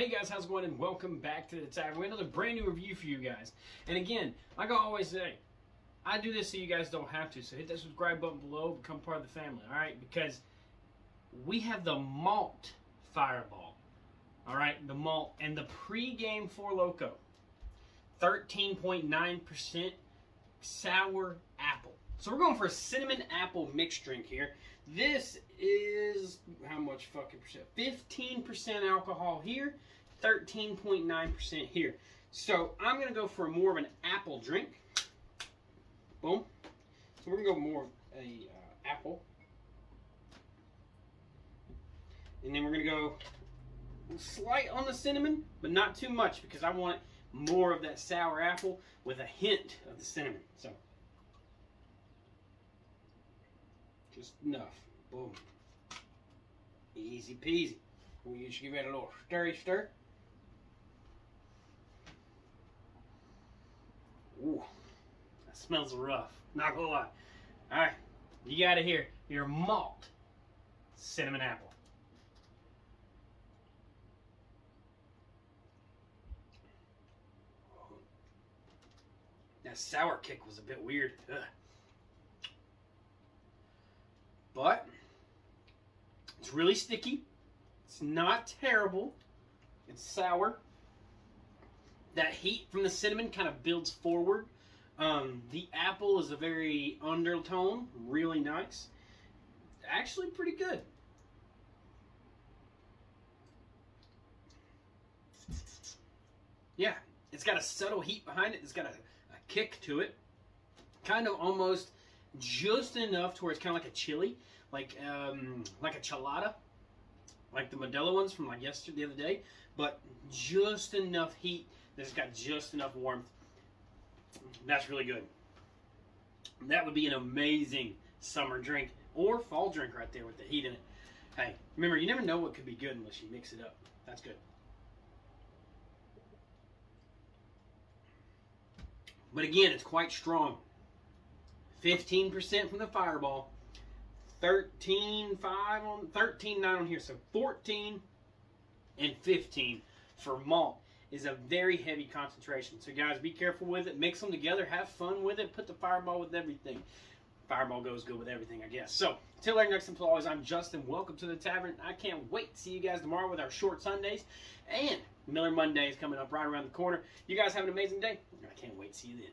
Hey guys, how's it going? And welcome back to the tavern. We have another brand new review for you guys. And again, like I always say, I do this so you guys don't have to. So hit that subscribe button below, become part of the family, all right? Because we have the malt fireball, all right? The malt and the pre-game Four Loko, 13.9% sour apple. So we're going for a cinnamon apple mixed drink here. This is much fucking percent? 15% alcohol here, 13.9% here. So I'm gonna go for more of an apple drink. Boom. So we're gonna go more of a uh, apple. And then we're gonna go slight on the cinnamon, but not too much because I want more of that sour apple with a hint of the cinnamon. So Just enough. Boom. Easy peasy. We just give it a little stirry stir. Ooh, that smells rough. Not gonna lie. All right, you got it here. Your malt cinnamon apple. That sour kick was a bit weird. Ugh. But really sticky. It's not terrible. It's sour. That heat from the cinnamon kind of builds forward. Um, the apple is a very undertone, really nice. Actually, pretty good. Yeah, it's got a subtle heat behind it. It's got a, a kick to it. Kind of almost just enough to where it's kind of like a chili, like um, like a chelada, like the Modelo ones from like yesterday, the other day, but just enough heat that it's got just enough warmth. That's really good. That would be an amazing summer drink or fall drink right there with the heat in it. Hey, remember, you never know what could be good unless you mix it up. That's good. But again, it's quite strong. 15% from the fireball, 13 5 on 13 9 on here. So 14 and 15 for malt is a very heavy concentration. So guys, be careful with it. Mix them together. Have fun with it. Put the fireball with everything. Fireball goes good with everything, I guess. So, till our next always, I'm Justin. Welcome to the tavern. I can't wait to see you guys tomorrow with our short Sundays. And Miller Monday is coming up right around the corner. You guys have an amazing day. I can't wait to see you then.